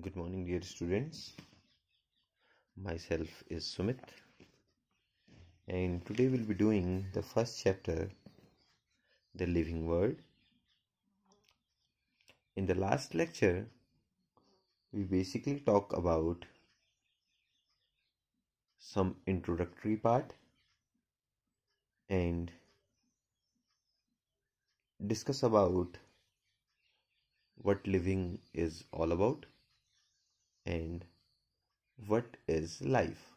Good morning, dear students. Myself is Sumit, and today we'll be doing the first chapter, The Living World. In the last lecture, we basically talk about some introductory part and discuss about what living is all about and what is life.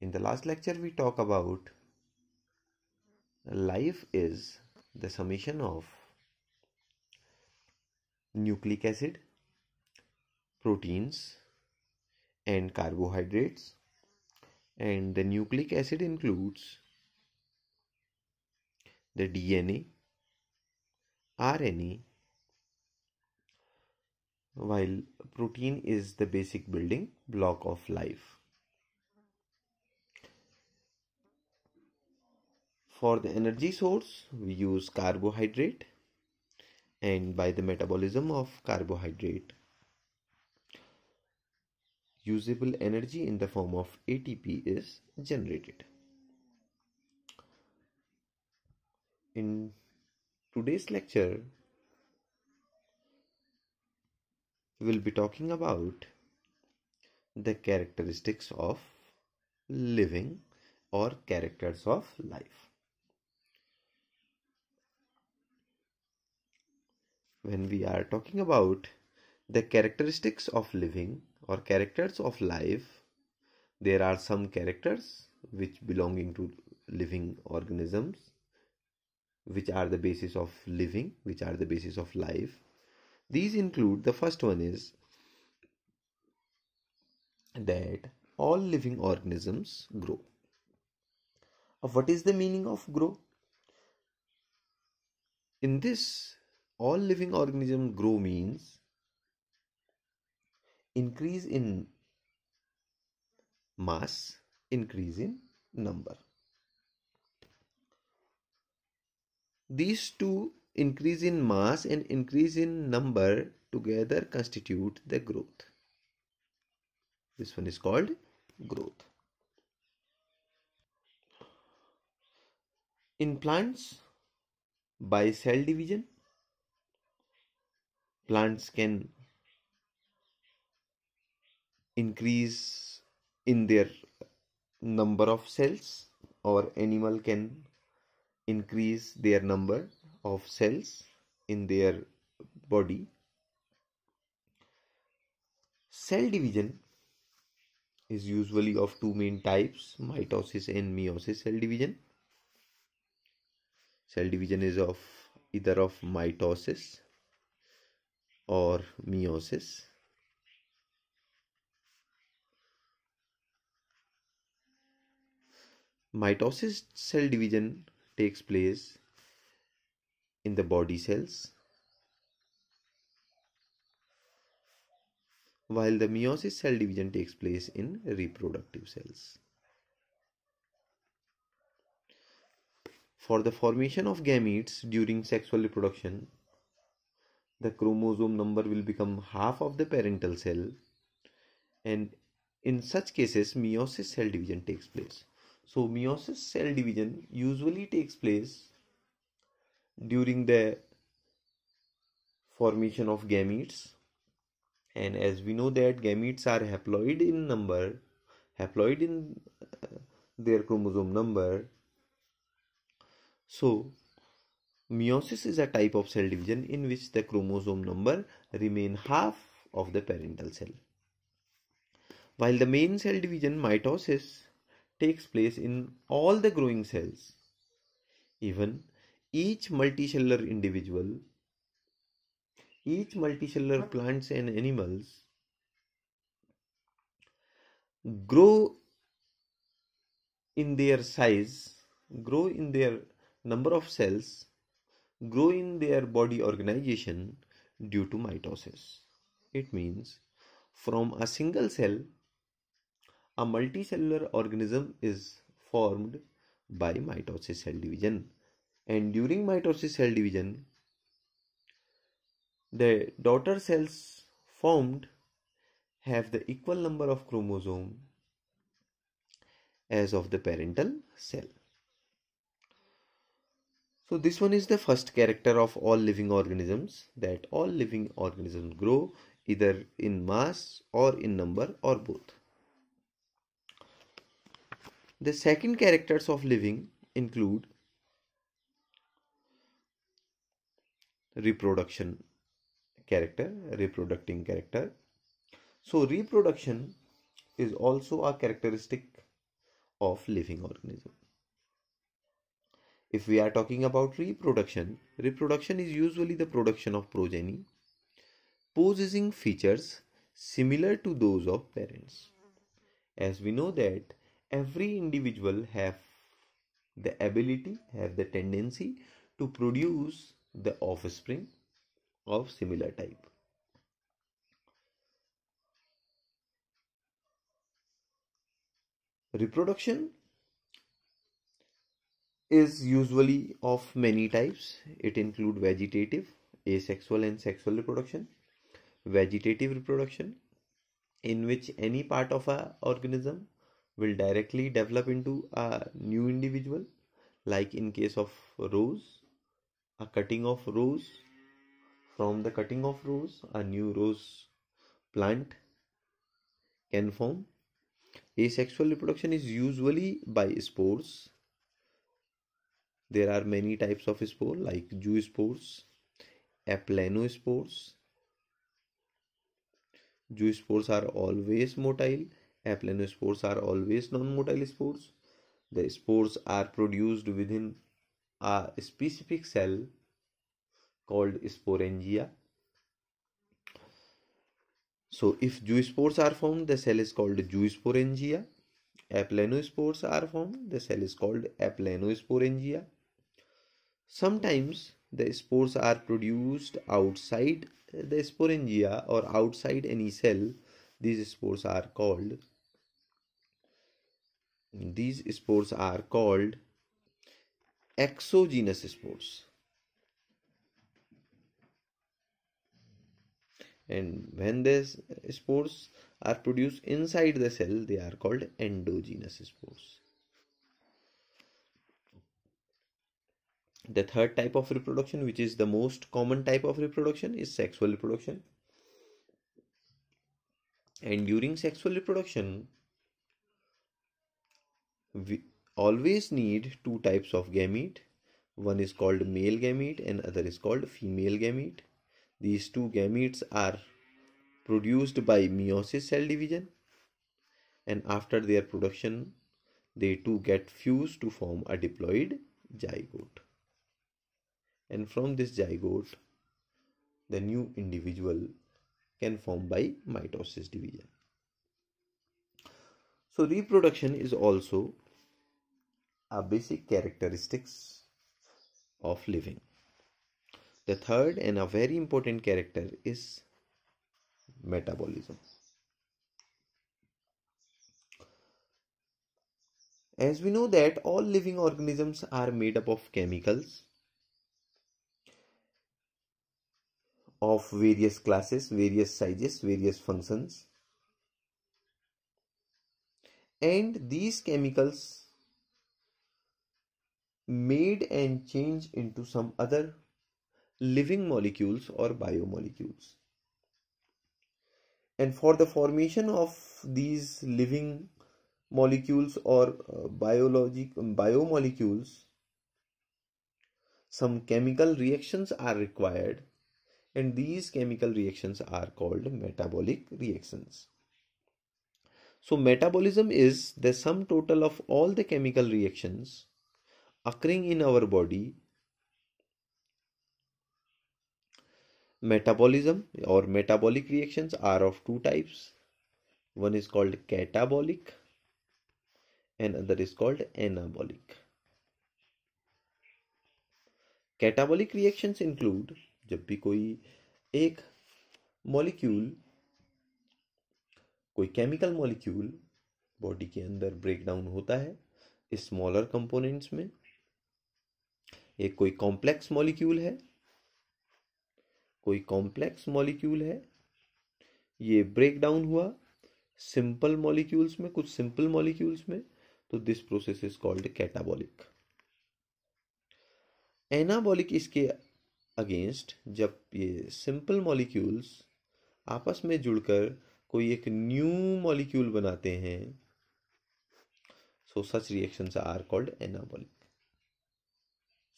In the last lecture, we talk about life is the summation of nucleic acid, proteins, and carbohydrates, and the nucleic acid includes the DNA, RNA, while protein is the basic building block of life. For the energy source, we use carbohydrate, and by the metabolism of carbohydrate, usable energy in the form of ATP is generated. In today's lecture, we will be talking about the characteristics of living or characters of life. When we are talking about the characteristics of living or characters of life, there are some characters which belonging to living organisms which are the basis of living, which are the basis of life. These include the first one is that all living organisms grow. What is the meaning of grow? In this, all living organisms grow means increase in mass, increase in number. These two increase in mass and increase in number together constitute the growth. This one is called growth. In plants, by cell division, plants can increase in their number of cells or animal can increase their number of cells in their body. Cell division is usually of two main types mitosis and meiosis cell division. Cell division is of either of mitosis or meiosis. Mitosis cell division takes place in the body cells while the meiosis cell division takes place in reproductive cells. For the formation of gametes during sexual reproduction, the chromosome number will become half of the parental cell and in such cases meiosis cell division takes place. So meiosis cell division usually takes place during the formation of gametes. And as we know that gametes are haploid in number haploid in uh, their chromosome number. So meiosis is a type of cell division in which the chromosome number remain half of the parental cell. While the main cell division mitosis takes place in all the growing cells even each multicellular individual, each multicellular plants and animals grow in their size, grow in their number of cells, grow in their body organization due to mitosis. It means from a single cell, a multicellular organism is formed by mitosis cell division and during mitosis cell division the daughter cells formed have the equal number of chromosome as of the parental cell. So this one is the first character of all living organisms that all living organisms grow either in mass or in number or both. The second characters of living include reproduction character, reproducing character. So reproduction is also a characteristic of living organism. If we are talking about reproduction, reproduction is usually the production of progeny possessing features similar to those of parents. As we know that every individual have the ability, have the tendency to produce the offspring of similar type. Reproduction is usually of many types. It include vegetative, asexual and sexual reproduction. Vegetative reproduction in which any part of a organism will directly develop into a new individual like in case of rose a cutting of rose from the cutting of rose a new rose plant can form asexual reproduction is usually by spores there are many types of spore like zoospores, aplanospores. Zoospores are always motile, aplanospores are always non-motile spores. The spores are produced within a specific cell called sporangia. So if zoospores are formed, the cell is called zoosporangia. Aplanospores are formed, the cell is called aplanosporangia. Sometimes the spores are produced outside the sporangia or outside any cell. These spores are called these spores are called exogenous spores. And when these spores are produced inside the cell, they are called endogenous spores. The third type of reproduction, which is the most common type of reproduction, is sexual reproduction. And during sexual reproduction, we always need two types of gamete. One is called male gamete and other is called female gamete. These two gametes are produced by meiosis cell division and after their production they too get fused to form a diploid zygote and from this zygote the new individual can form by mitosis division so reproduction is also a basic characteristics of living the third and a very important character is metabolism as we know that all living organisms are made up of chemicals of various classes, various sizes, various functions. And these chemicals made and changed into some other living molecules or biomolecules. And for the formation of these living molecules or uh, biologic biomolecules, some chemical reactions are required and these chemical reactions are called metabolic reactions. So metabolism is the sum total of all the chemical reactions occurring in our body. Metabolism or metabolic reactions are of two types. One is called catabolic and other is called anabolic. Catabolic reactions include जब भी कोई एक molecule कोई chemical molecule body के अंदर break down होता है smaller components में एक कोई कॉम्प्लेक्स मॉलिक्यूल है, कोई कॉम्प्लेक्स मॉलिक्यूल है, ये ब्रेक डाउन हुआ सिंपल मॉलिक्यूल्स में, कुछ सिंपल मॉलिक्यूल्स में तो this process is called catabolic anabolic इसके अगेंस्ट जब ये सिंपल मॉलिक्यूल्स आपस में जुड़कर कोई एक न्यू मॉलिक्यूल बनाते हैं so such reactions are called anabolic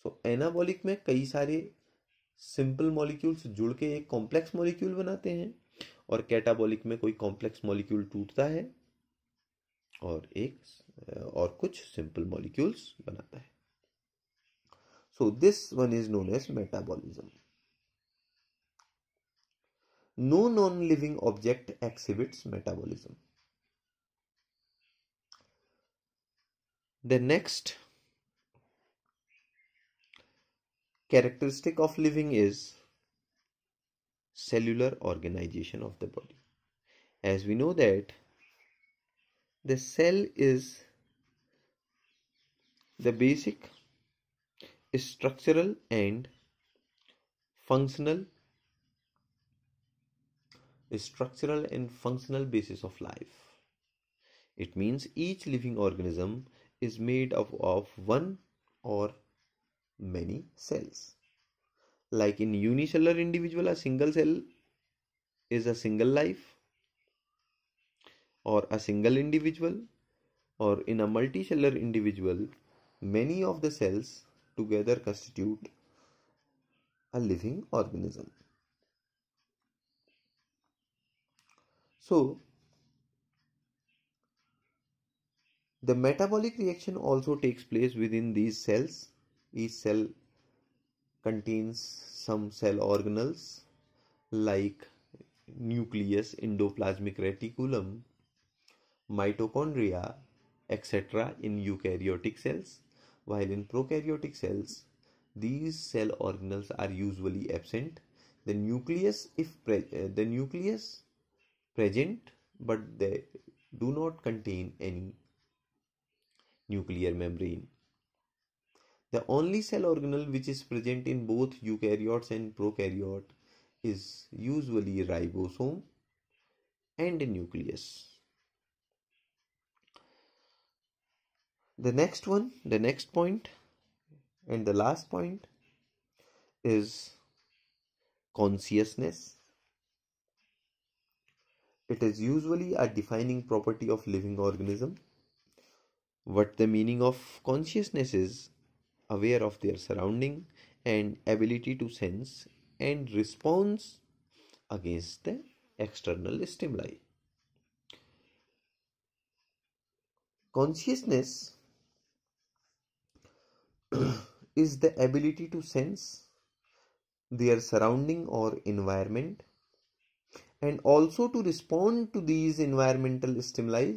so anabolic में कई सारे सिंपल मॉलिक्यूल्स जुड़ के एक कॉम्प्लेक्स मॉलिक्यूल बनाते हैं और कैटाबॉलिक में कोई कॉम्प्लेक्स मॉलिक्यूल टूटता है और एक, और कुछ सिंपल मॉलिक्यूल्स बनाता है। So this one is known as metabolism no non living object exhibits metabolism the next characteristic of living is cellular organization of the body. As we know that the cell is the basic structural and functional structural and functional basis of life. It means each living organism is made of, of one or many cells. Like in unicellular individual, a single cell is a single life or a single individual or in a multicellular individual, many of the cells together constitute a living organism. So, the metabolic reaction also takes place within these cells each cell contains some cell organelles like nucleus, endoplasmic reticulum, mitochondria, etc. in eukaryotic cells, while in prokaryotic cells, these cell organelles are usually absent. The nucleus, if pre- uh, the nucleus present, but they do not contain any nuclear membrane. The only cell organelle which is present in both eukaryotes and prokaryote is usually ribosome and nucleus. The next one, the next point, and the last point is consciousness. It is usually a defining property of living organism. What the meaning of consciousness is aware of their surrounding and ability to sense and response against the external stimuli. Consciousness is the ability to sense their surrounding or environment and also to respond to these environmental stimuli.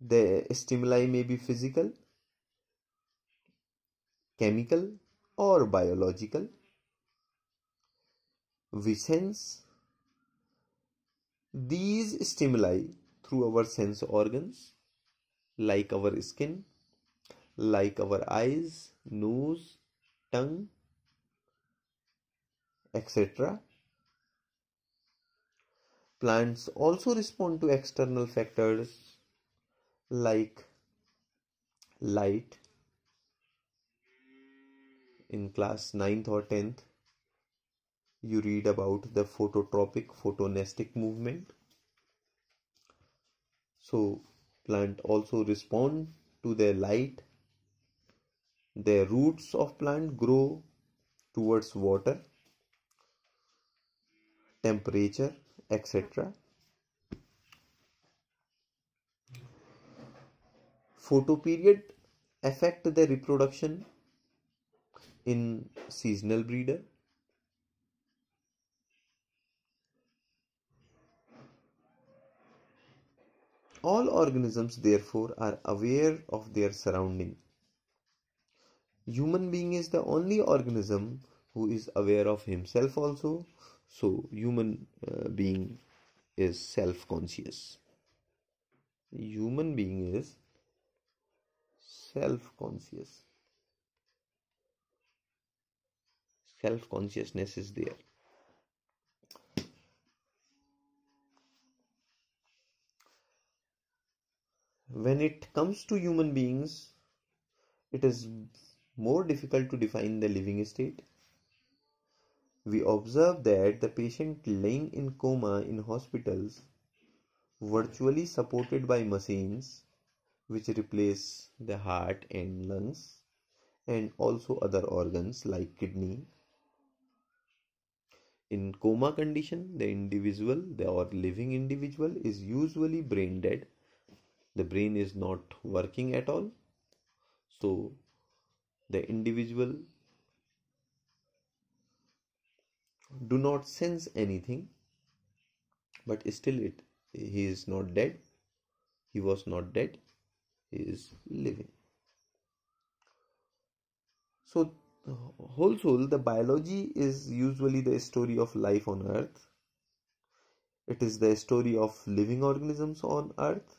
The stimuli may be physical, chemical or biological. We sense these stimuli through our sense organs like our skin, like our eyes, nose, tongue, etc. Plants also respond to external factors like light, in class 9th or 10th you read about the phototropic photonastic movement. So plant also respond to the light. The roots of plant grow towards water temperature etc photoperiod affect the reproduction in seasonal breeder? All organisms therefore are aware of their surrounding. Human being is the only organism who is aware of himself also. So human uh, being is self conscious human being is self conscious self consciousness is there. When it comes to human beings it is more difficult to define the living state. We observe that the patient lying in coma in hospitals virtually supported by machines which replace the heart and lungs and also other organs like kidney in coma condition the individual the or living individual is usually brain dead. The brain is not working at all. So the individual do not sense anything but still it he is not dead. He was not dead. He is living. So whole soul the biology is usually the story of life on earth. It is the story of living organisms on earth.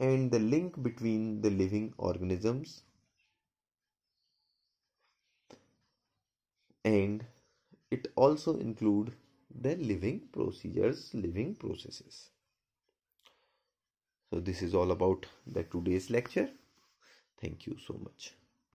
And the link between the living organisms and it also include the living procedures living processes. So this is all about the today's lecture. Thank you so much